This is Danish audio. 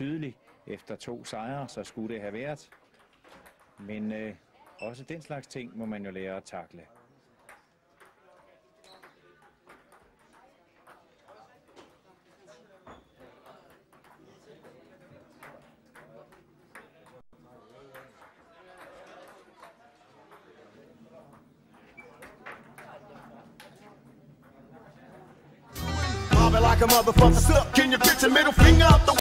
tydelig efter to sejre, så skulle det have været. Men øh, også den slags ting må man jo lære at takle. Like a motherfucker. Suck, can you picture middle finger up the